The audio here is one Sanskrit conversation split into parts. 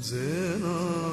Zena.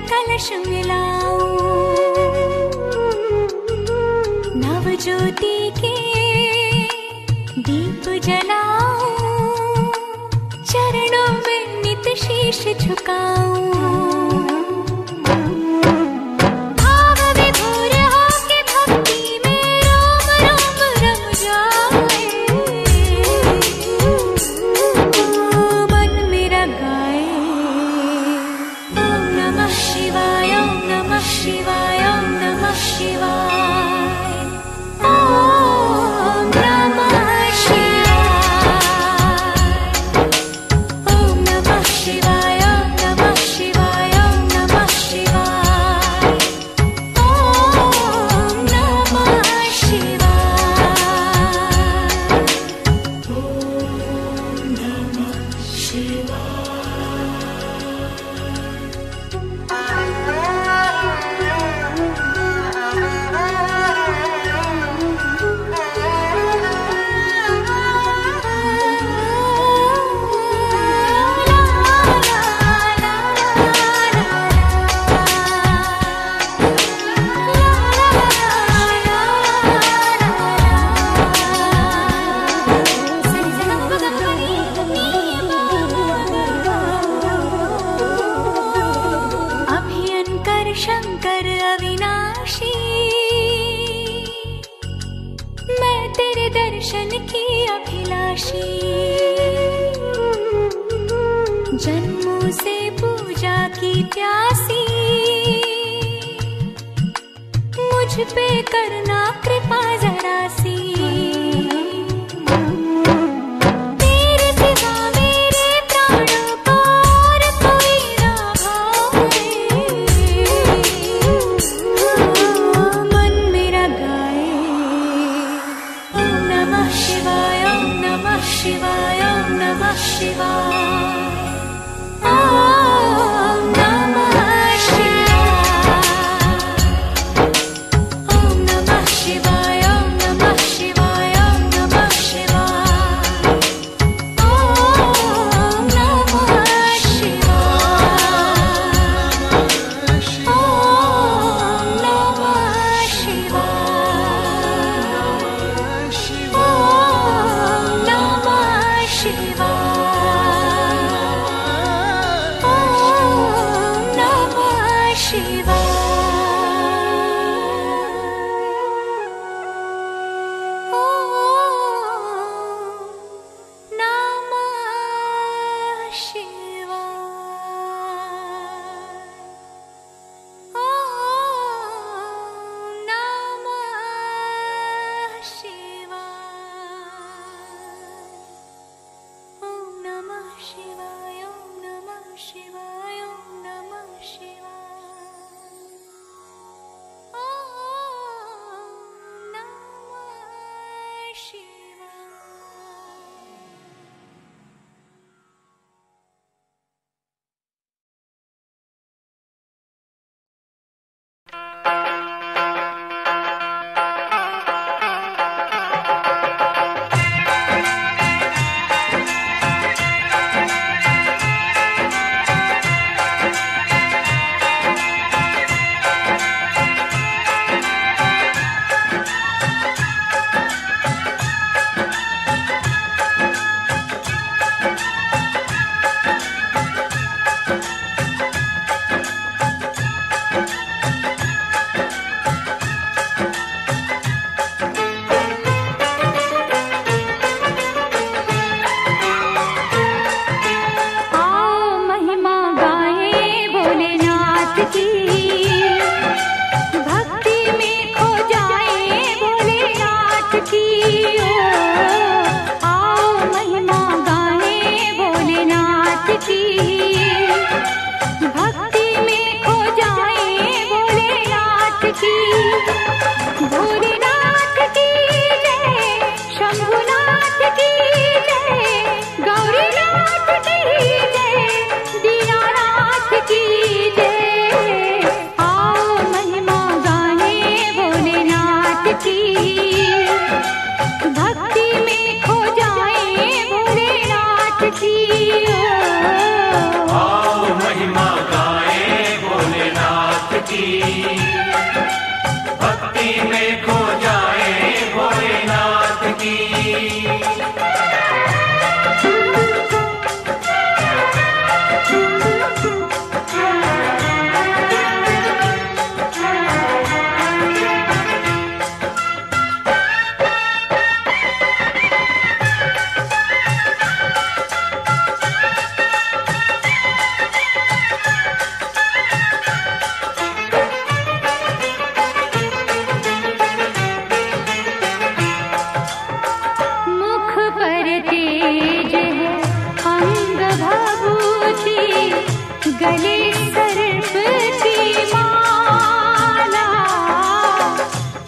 शृङ्गला नवज्योति दीप जला चरणो पण्डित शीर्ष झुकाओ तेरे दर्शन की अभिलाषी। जन्मों से पूजा की प्यासी। मुझ पे करना कृपा जरा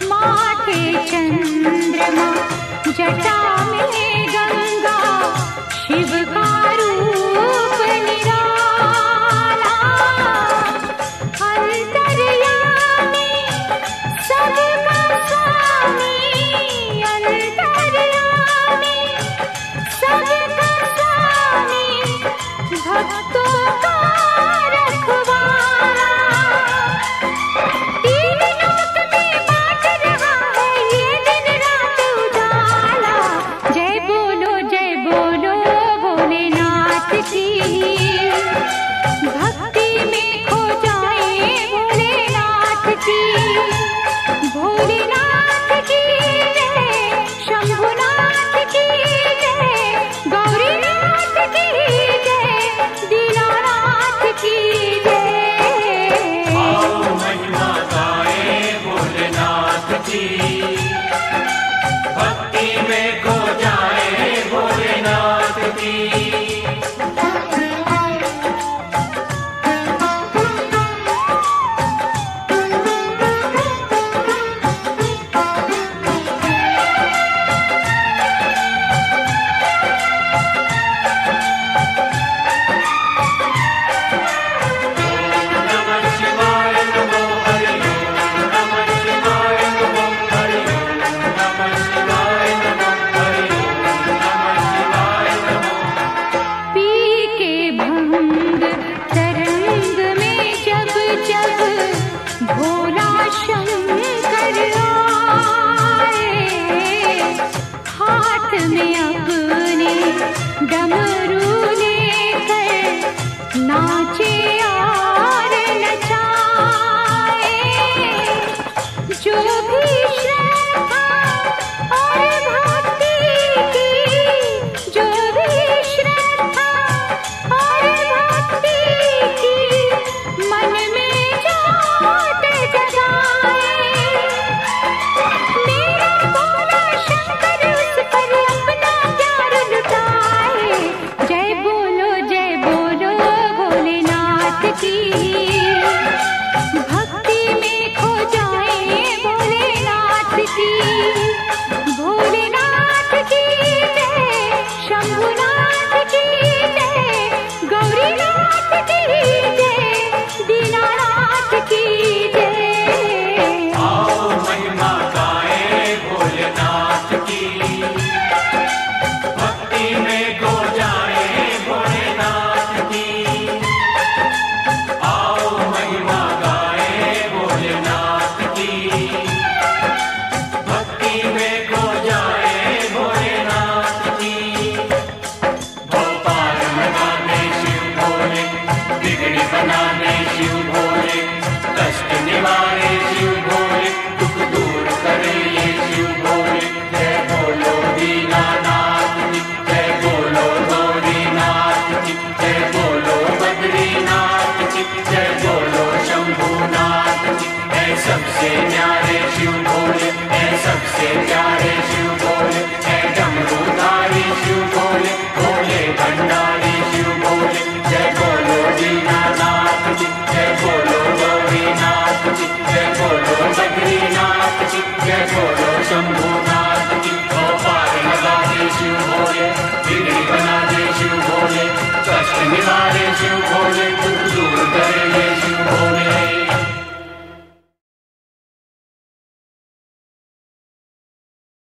मा चन्द्र Ooh. Same God as you